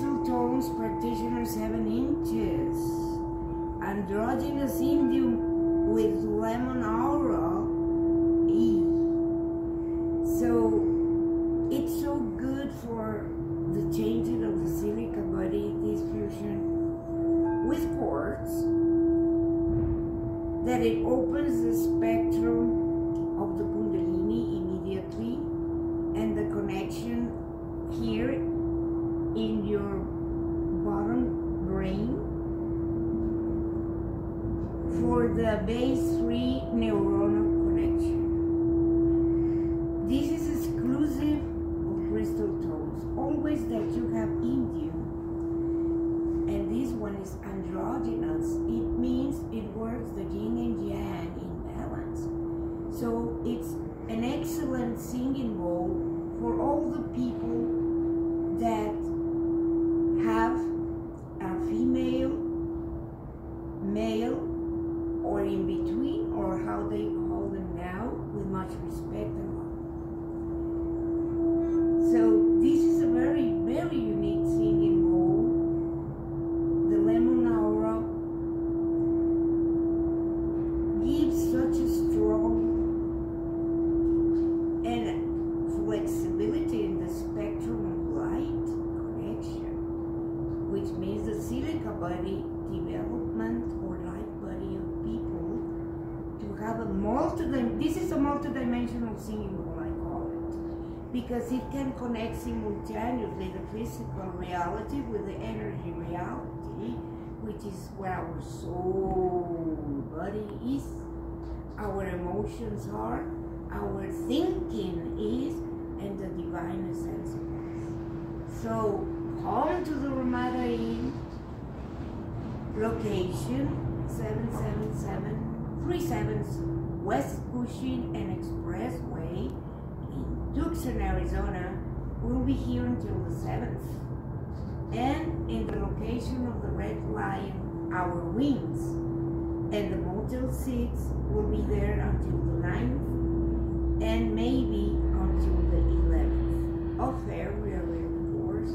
Crystal Tones practitioner 7 inches. Androgynous indium with lemon aura E. So it's so good for the changing of the silica body diffusion with quartz that it opens the spectrum of the kundalini immediately and the connection for the base 3 neuronal connection. This is exclusive of crystal tones, always that you have indium. And this one is androgynous. It means it works the yin and yang in balance. So it's an excellent singing bowl for all the people that body development or light body of people to have a multi this is a multidimensional singing I call it. Because it can connect simultaneously the physical reality with the energy reality which is where our soul body is our emotions are our thinking is and the divine essence. So come to the Ramada Inn location 77737 West Cushing and Expressway in Tucson, Arizona. We'll be here until the 7th. And in the location of the Red Lion, our wings and the motel seats will be there until the 9th and maybe until the 11th. Off air, we of course.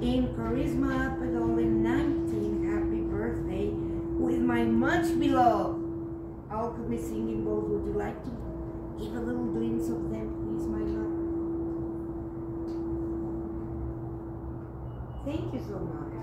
In Karisma Padolin 19, happy birthday with my much beloved alchemy singing bowls. Would you like to give a little glimpse of them, please, my love? Thank you so much.